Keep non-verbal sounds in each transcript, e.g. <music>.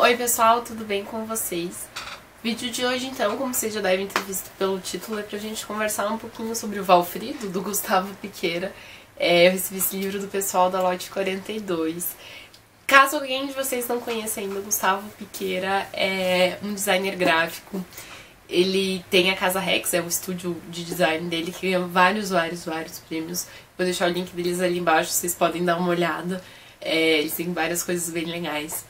Oi pessoal, tudo bem com vocês? Vídeo de hoje então, como vocês já devem ter visto pelo título, é pra gente conversar um pouquinho sobre o Valfrido, do Gustavo Piqueira. É, eu recebi esse livro do pessoal da Lote 42. Caso alguém de vocês não conheça ainda, o Gustavo Piqueira é um designer gráfico. Ele tem a Casa Rex, é o estúdio de design dele, que ganha vários, vários, vários prêmios. Vou deixar o link deles ali embaixo, vocês podem dar uma olhada. É, eles têm várias coisas bem legais.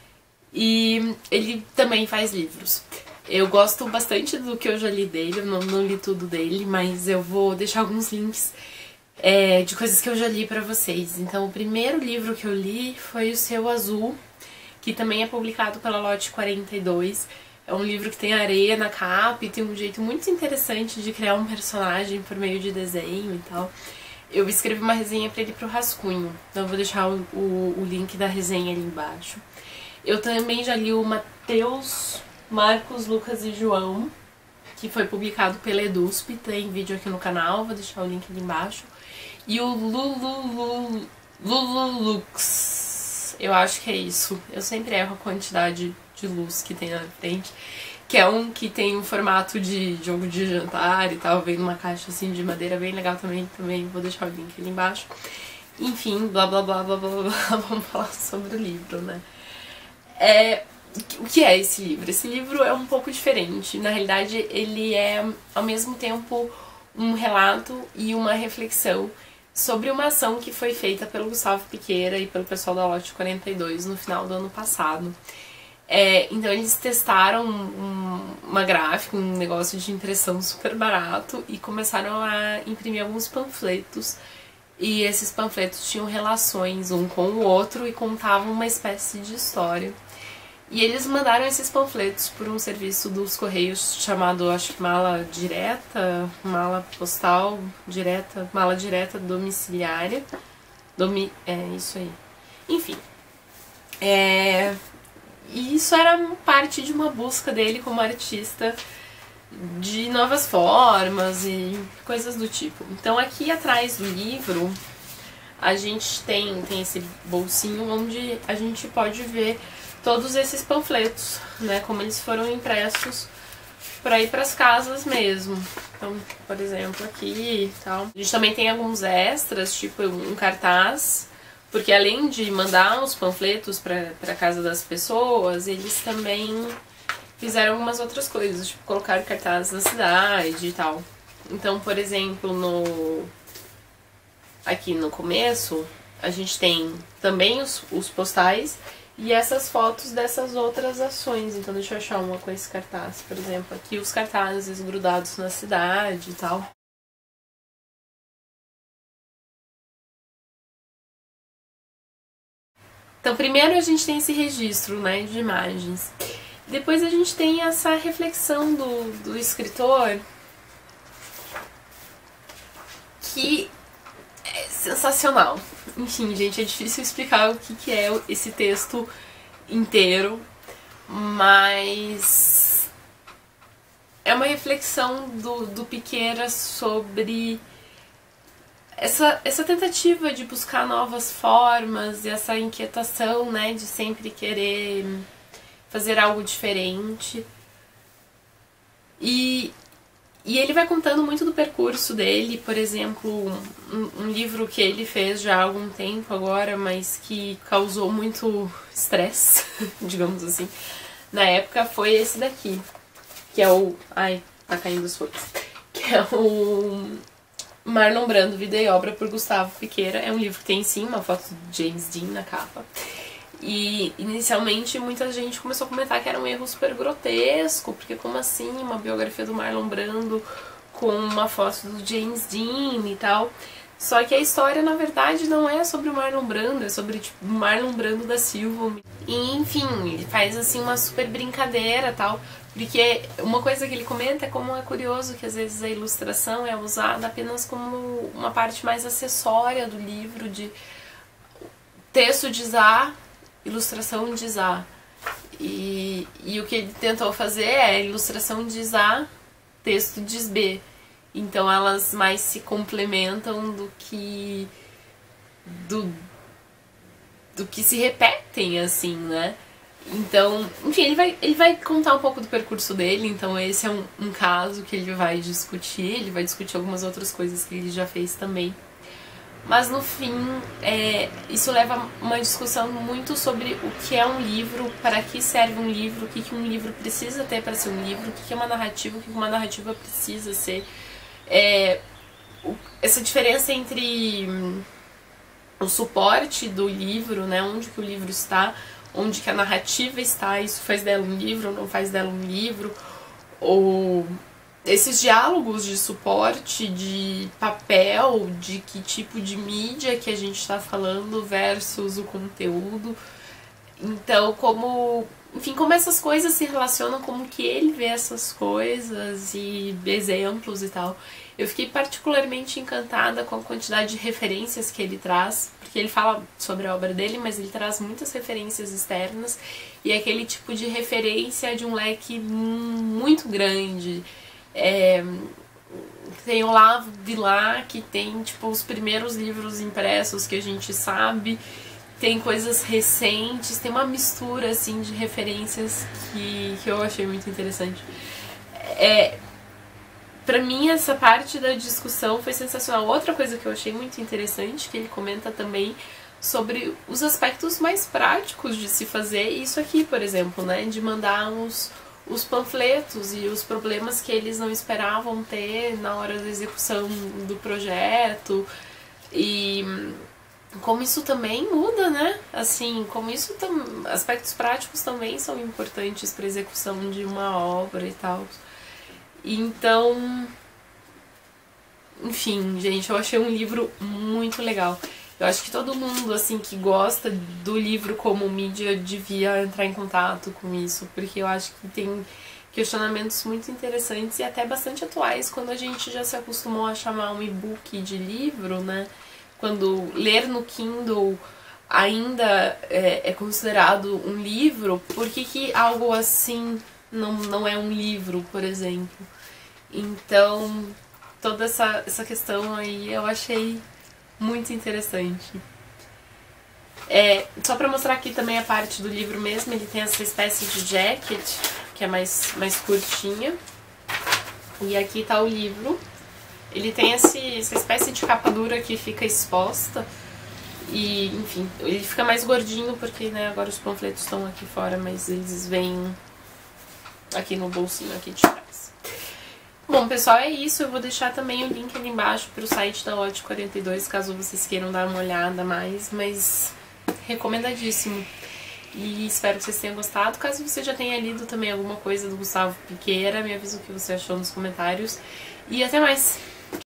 E ele também faz livros. Eu gosto bastante do que eu já li dele, eu não, não li tudo dele, mas eu vou deixar alguns links é, de coisas que eu já li pra vocês. Então, o primeiro livro que eu li foi O Seu Azul, que também é publicado pela Lote 42. É um livro que tem areia na capa e tem um jeito muito interessante de criar um personagem por meio de desenho e tal. Eu escrevi uma resenha para ele pro Rascunho, então eu vou deixar o, o, o link da resenha ali embaixo. Eu também já li o Mateus, Marcos, Lucas e João, que foi publicado pela Edusp, tem vídeo aqui no canal, vou deixar o link ali embaixo. E o Lulu, Lululux, eu acho que é isso. Eu sempre erro a quantidade de luz que tem na frente. Que é um que tem um formato de jogo de jantar e tal, vem numa caixa assim de madeira bem legal também, também vou deixar o link ali embaixo. Enfim, blá blá blá blá blá blá, <laughs> vamos falar sobre o livro, né? É, o que é esse livro? Esse livro é um pouco diferente. Na realidade, ele é ao mesmo tempo um relato e uma reflexão sobre uma ação que foi feita pelo Gustavo Piqueira e pelo pessoal da Lote 42 no final do ano passado. É, então eles testaram um, uma gráfica, um negócio de impressão super barato e começaram a imprimir alguns panfletos. E esses panfletos tinham relações um com o outro e contavam uma espécie de história. E eles mandaram esses panfletos por um serviço dos Correios chamado, acho que mala direta, mala postal direta, mala direta domiciliária. Domi é, isso aí. Enfim. É, e isso era parte de uma busca dele como artista de novas formas e coisas do tipo. Então aqui atrás do livro a gente tem, tem esse bolsinho onde a gente pode ver todos esses panfletos, né, como eles foram impressos para ir para as casas mesmo. Então, por exemplo, aqui e tal. A gente também tem alguns extras, tipo um cartaz, porque além de mandar os panfletos para casa das pessoas, eles também fizeram algumas outras coisas, tipo colocar cartazes na cidade e tal. Então, por exemplo, no aqui no começo, a gente tem também os, os postais e essas fotos dessas outras ações. Então deixa eu achar uma com esse cartaz, por exemplo. Aqui os cartazes grudados na cidade e tal. Então primeiro a gente tem esse registro né, de imagens. Depois a gente tem essa reflexão do, do escritor que sensacional. Enfim, gente, é difícil explicar o que, que é esse texto inteiro, mas é uma reflexão do, do Piqueira sobre essa, essa tentativa de buscar novas formas e essa inquietação, né, de sempre querer fazer algo diferente. E, e ele vai contando muito do percurso dele, por exemplo, um, um, livro que ele fez já há algum tempo agora, mas que causou muito estresse, <laughs> digamos assim, na época foi esse daqui, que é o... ai, tá caindo os folhas. <laughs> Que é o Marlon Brando, Vida e Obra, por Gustavo Piqueira. É um livro que tem sim uma foto de James Dean na capa. E inicialmente muita gente começou a comentar que era um erro super grotesco, porque como assim uma biografia do Marlon Brando com uma foto do James Dean e tal. Só que a história, na verdade, não é sobre o Marlon Brando, é sobre tipo, o Marlon Brando da Silva. E, enfim, ele faz assim uma super brincadeira tal. Porque uma coisa que ele comenta é como é curioso que às vezes a ilustração é usada apenas como uma parte mais acessória do livro, de texto de Zá ilustração de Zá. E, e o que ele tentou fazer é ilustração de Zá, texto de B. Então elas mais se complementam do que do, do que se repetem, assim, né? Então, enfim, ele vai, ele vai contar um pouco do percurso dele, então esse é um, um caso que ele vai discutir, ele vai discutir algumas outras coisas que ele já fez também. Mas no fim, é, isso leva uma discussão muito sobre o que é um livro, para que serve um livro, o que, que um livro precisa ter para ser um livro, o que, que é uma narrativa, o que uma narrativa precisa ser. É, essa diferença entre hum, o suporte do livro, né, onde que o livro está, onde que a narrativa está, isso faz dela um livro ou não faz dela um livro, ou esses diálogos de suporte, de papel, de que tipo de mídia que a gente está falando versus o conteúdo. Então, como, enfim, como essas coisas se relacionam, como que ele vê essas coisas e exemplos e tal. Eu fiquei particularmente encantada com a quantidade de referências que ele traz, porque ele fala sobre a obra dele, mas ele traz muitas referências externas e aquele tipo de referência de um leque muito grande. É, tem o de lá que tem tipo os primeiros livros impressos que a gente sabe, tem coisas recentes, tem uma mistura assim de referências que, que eu achei muito interessante. É, para mim essa parte da discussão foi sensacional. Outra coisa que eu achei muito interessante que ele comenta também sobre os aspectos mais práticos de se fazer isso aqui, por exemplo, né, de mandar os, os panfletos e os problemas que eles não esperavam ter na hora da execução do projeto e como isso também muda, né? Assim, como isso aspectos práticos também são importantes para execução de uma obra e tal. Então, enfim, gente, eu achei um livro muito legal. Eu acho que todo mundo, assim, que gosta do livro como mídia devia entrar em contato com isso, porque eu acho que tem questionamentos muito interessantes e até bastante atuais quando a gente já se acostumou a chamar um e-book de livro, né? Quando ler no Kindle ainda é, é considerado um livro, por que, que algo assim não, não é um livro, por exemplo. Então, toda essa, essa questão aí eu achei muito interessante. É, só para mostrar aqui também a parte do livro mesmo, ele tem essa espécie de jacket, que é mais, mais curtinha. E aqui tá o livro. Ele tem esse, essa espécie de capa dura que fica exposta. E, enfim, ele fica mais gordinho porque, né, agora os panfletos estão aqui fora, mas eles vêm aqui no bolsinho aqui de trás. Bom, pessoal, é isso. Eu vou deixar também o link ali embaixo para o site da Lote 42, caso vocês queiram dar uma olhada mais, mas recomendadíssimo. E espero que vocês tenham gostado. Caso você já tenha lido também alguma coisa do Gustavo Piqueira, me avisa o que você achou nos comentários. E até mais!